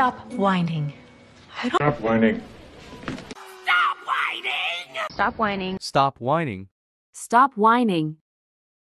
Stop whining. Stop whining. Stop whining. Stop whining. Stop whining!